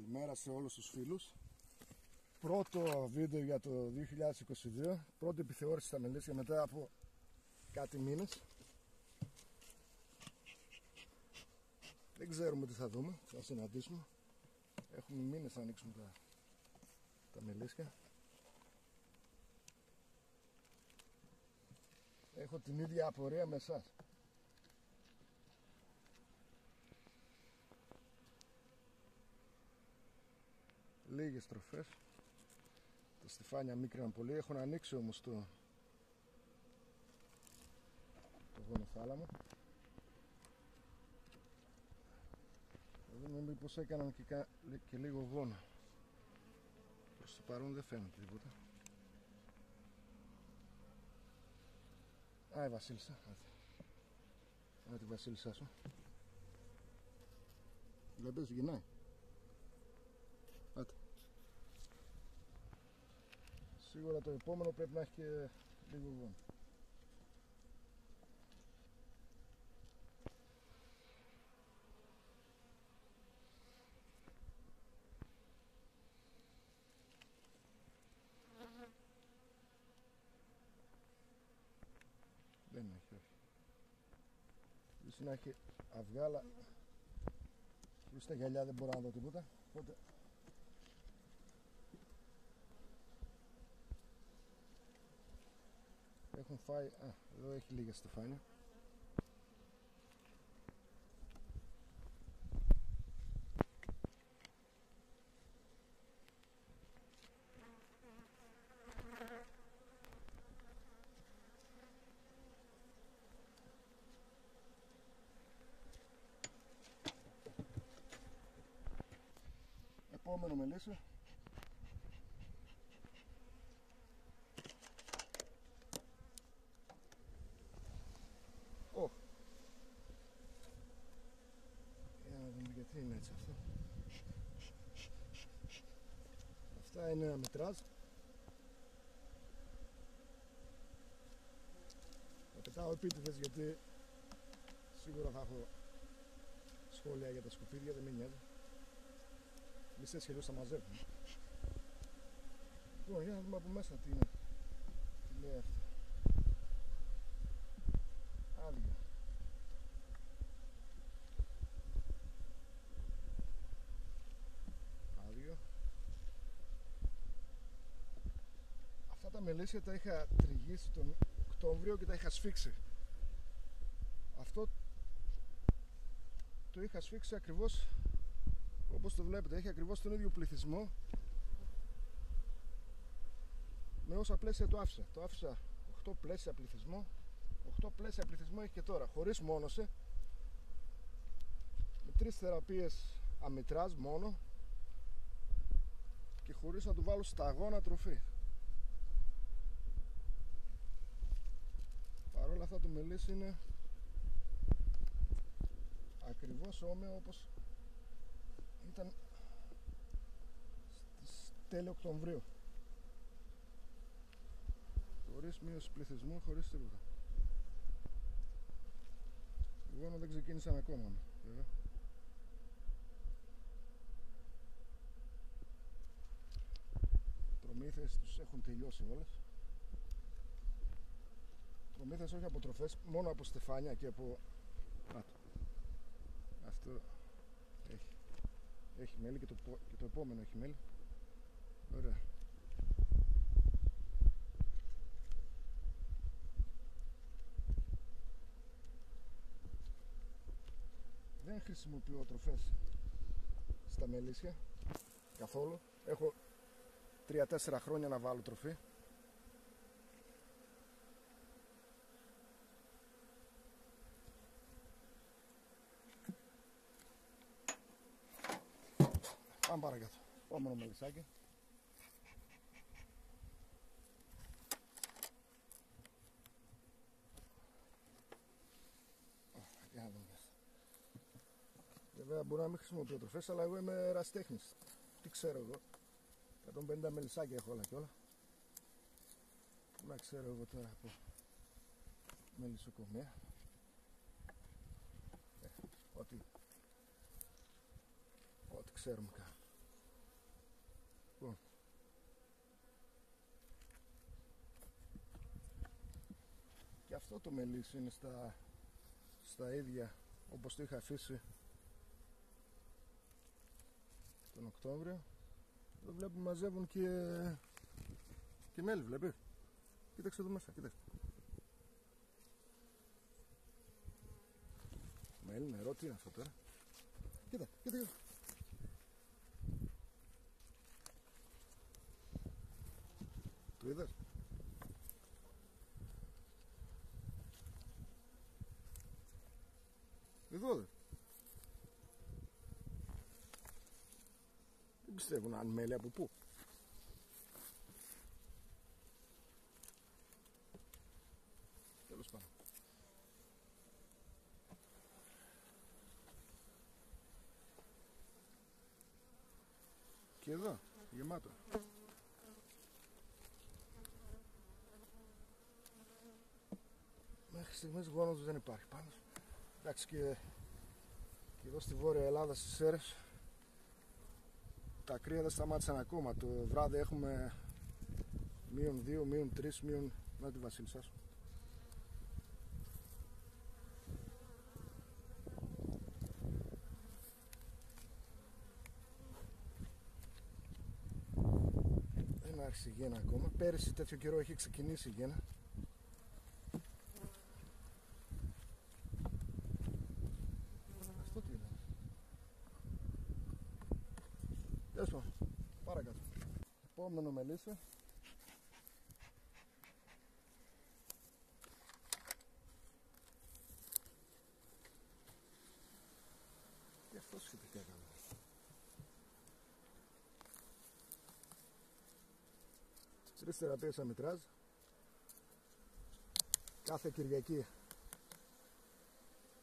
Καλημέρα σε όλους τους φίλους. Πρώτο βίντεο για το 2022 Πρώτη επιθεώρηση στα μελίσια μετά από κάτι μήνες. Δεν ξέρουμε τι θα δούμε, θα συναντήσουμε. Έχουμε μήνες να ανοίξουμε τα, τα μελίσια. Έχω την ίδια απορία με εσάς λίγες τροφές τα στεφάνια μίκριναν πολύ έχουν ανοίξει όμως το το γονοθάλαμο θα δούμε μήπως έκαναν και, και λίγο γόνο προς το παρόν δεν φαίνεται τίποτα Α, η Βασίλισσα. Άρα τη Βασίλισσά σου. Βλέπεις, γυρνάει. Σίγουρα το επόμενο πρέπει να έχει και λίγο γόνο. Δεν έχει, όχι. Ίσως να έχει αυγά, αλλά στα γυαλιά δεν μπορώ να δω τίποτα. Οπότε έχουν φάει, α, εδώ έχει λίγα στεφάνια Επόμενο μελίσιο Ω. Για να δούμε γιατί είναι έτσι αυτό; Αυτά είναι ένα μετράζ. Θα πετάω επίτηδες γιατί σίγουρα θα έχω σχόλια για τα σκουπίδια, δεν με νοιάζει. Μισές χελιούς θα μαζεύουν. Λοιπόν, για να δούμε από μέσα τι είναι. Τι λέει αυτό. άδεια. Άδειο. Αυτά τα μελίσια τα είχα τριγίσει τον Οκτώβριο και τα είχα σφίξει. Αυτό το είχα σφίξει ακριβώς όπως το βλέπετε έχει ακριβώς τον ίδιο πληθυσμό με όσα πλαίσια το άφησα. Το άφησα 8 πλαίσια πληθυσμό 8 πλαίσια πληθυσμό έχει και τώρα, χωρίς μόνωσε με τρεις θεραπείες αμυτράζ μόνο και χωρίς να του βάλω σταγόνα τροφή παρόλα αυτά το μελίσι είναι ακριβώς όμοιο όπως ήταν στις τέλη Οκτωβρίου. Χωρίς μείωση πληθυσμού, χωρίς τίποτα. Εγώ δεν ξεκίνησαν ακόμα βέβαια. Προμήθειες τους έχουν τελειώσει όλες προμήθειες όχι από τροφές μόνο από στεφάνια και από αυτό έχει. Έχει μέλι και το, και το επόμενο έχει μέλι. Ωραία. Δεν χρησιμοποιώ τροφές στα μελίσια καθόλου. Έχω 3-4 χρόνια να βάλω τροφή Πάμε παρακάτω. Επόμενο μελισσάκι. Για να δούμε. Βέβαια μπορεί να μην χρησιμοποιώ τροφές, αλλά εγώ είμαι εραστέχνης. Τι ξέρω εγώ. 150 μελισσάκια έχω όλα και όλα. Να ξέρω εγώ τώρα από μελισσοκομεία. Ε, ό,τι, ό,τι ξέρουμε κάνουμε. Αυτό το μελίσι είναι στα, στα ίδια όπως το είχα αφήσει τον Οκτώβριο. Εδώ βλέπουμε μαζεύουν και, και μέλι βλέπει. Κοίταξε εδώ μέσα, κοίταξε. Μέλι, νερό, τι είναι αυτό τώρα; Κοίτα, κοίτα, κοίτα. Το είδες; Εδώ δε. Δεν πιστεύουν αν μέλη από πού. Τέλος πάντων. Και εδώ, γεμάτο. Μέχρι στιγμής γόνος δεν υπάρχει πάνω. Εντάξει και, και εδώ στη Βόρεια Ελλάδα στις Σέρες τα κρύα δεν σταμάτησαν ακόμα. Το βράδυ έχουμε μείον 2, μείον 3, μείον... Να τη βασίλισσα σου. Δεν άρχισε η γέννα ακόμα. Πέρυσι τέτοιο καιρό έχει ξεκινήσει η γέννα. Αυτό τι είναι. Τέλος πάντων. Παρακάτω. Επόμενο μελίσσα. Και αυτός σχετικά καλά. Τρεις θεραπείες αμυτράζ. Κάθε Κυριακή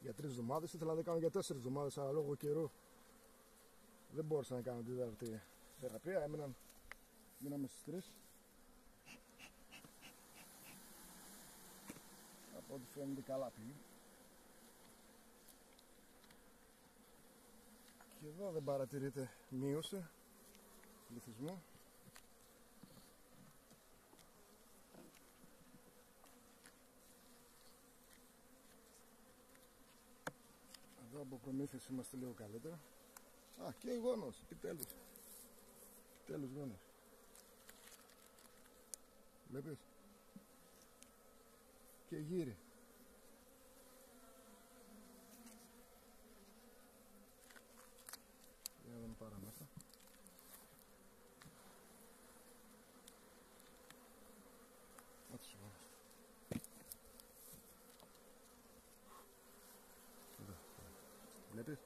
για τρεις εβδομάδες. Ήθελα να κάνω για τέσσερις εβδομάδες, αλλά λόγω καιρού δεν μπόρεσα να κάνω την τέταρτη θεραπεία. Έμειναν, μείναμε στις τρεις. Από ό,τι φαίνεται καλά πήγε. Και εδώ δεν παρατηρείται μείωση πληθυσμού. Εδώ από προμήθειες είμαστε λίγο καλύτερα. Α, και γόνος, επιτέλους. Επιτέλους γόνος. Βλέπεις. Και γύρι. Για να δούμε πάρα μέσα. Να τους γόνος. Εδώ, εδώ. Βλέπεις.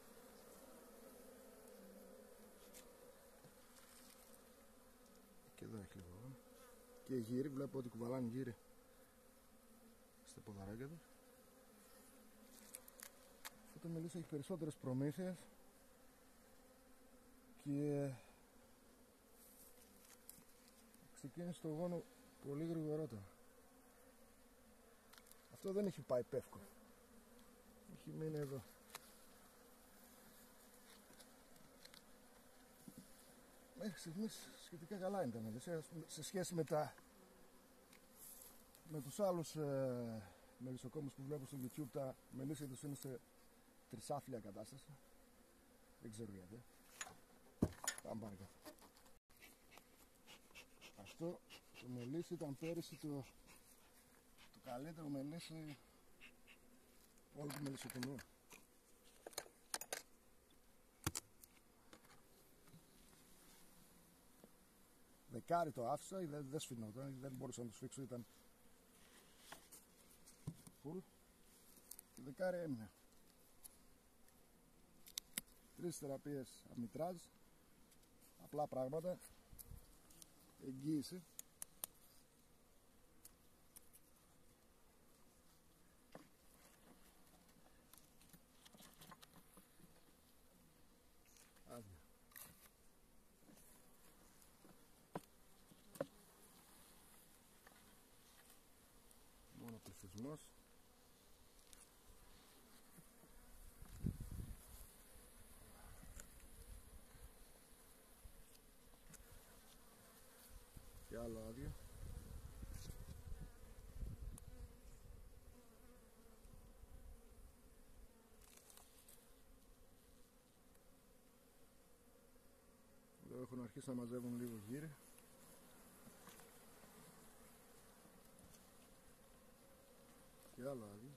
Και εδώ έχει λίγο. Και γύρι, βλέπω ότι κουβαλάνε γύρι στα ποδαράκια του. Αυτό το μελίσσο έχει περισσότερες προμήθειες και ξεκίνησε το γόνο πολύ γρηγορότερα. Αυτό δεν έχει πάει πεύκο. Έχει μείνει εδώ. Μέχρι στιγμή σχετικά καλά είναι τα μελισσία σε σχέση με τα με τους άλλους ε, μελισσοκόμους που βλέπω στο YouTube τα μελίσια τους είναι σε τρισάφλια κατάσταση. Δεν ξέρω γιατί. Πάμε παρακάτω. Αυτό το μελίσι ήταν πέρυσι το, το καλύτερο μελίσι όλου του μελισσοκομείου Δεκάρι το άφησα, δεν, δεν σφινόταν, δεν μπορούσα να το σφίξω, ήταν full. Και δεκάρι έμεινε. Τρεις θεραπείες αμυτράζ, απλά πράγματα, εγγύηση. σεισμός και άλλο άδειο. Εδώ έχουν αρχίσει να μαζεύουν λίγο γύρι. Και άλλο άδειο.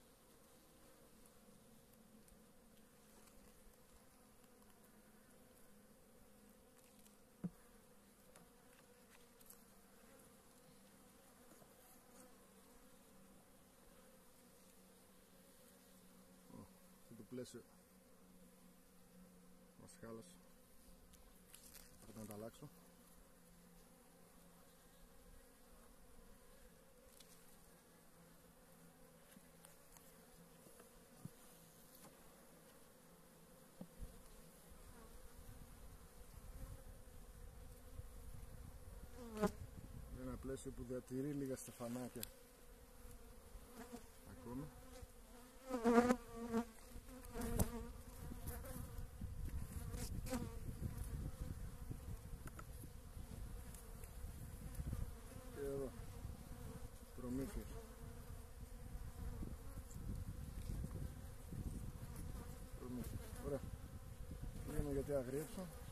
Αυτό το πλαίσιο. Μας χάλασε. Πρέπει να τα αλλάξω ένα πλαίσιο που διατηρεί λίγα στεφανάκια. Ακόμα. Και εδώ. Προμήθειες προμήθειες ωραία. Είναι γιατί αγρίεψα